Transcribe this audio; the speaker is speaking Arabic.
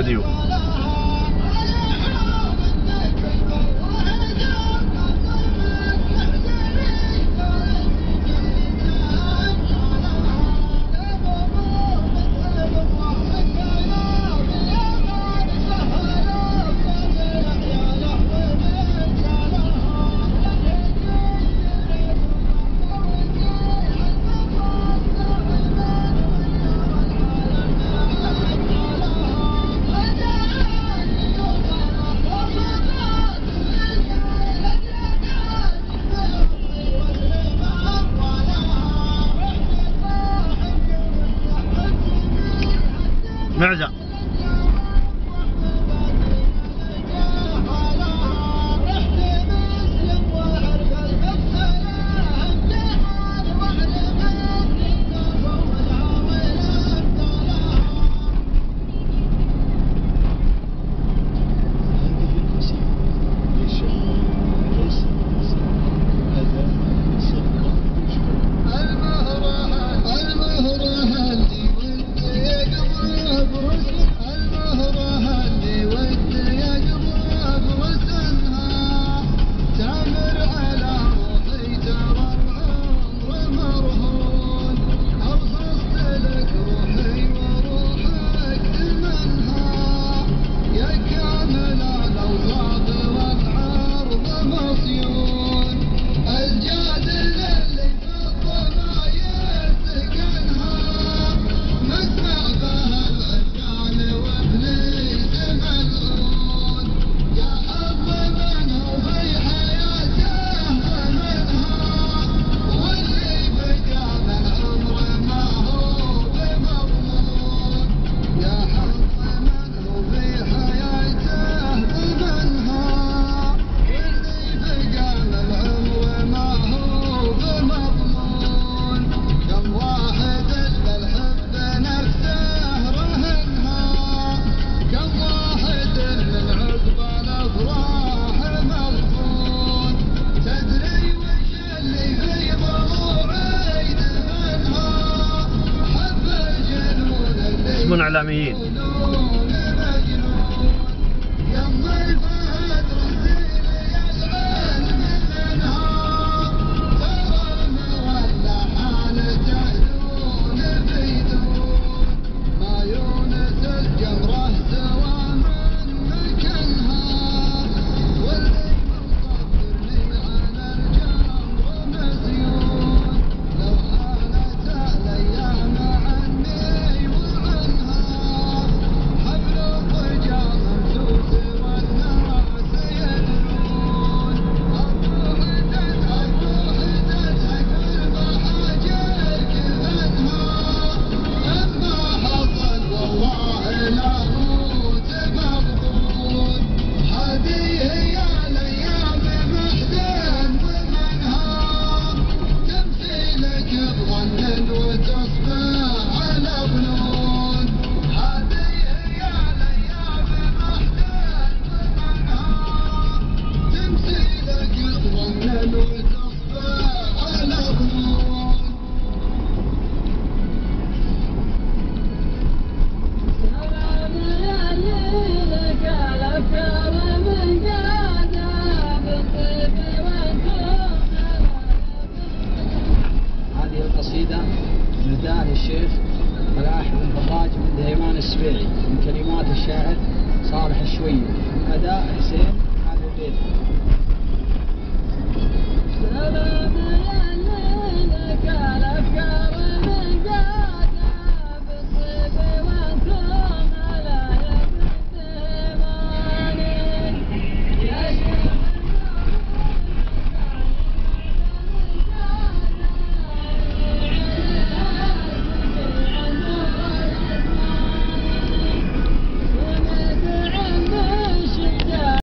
eu digo. معزة. اسم اعلاميين الربيعي من كلمات الشاعر صالح الشوي. أداء حسين هذا البيت.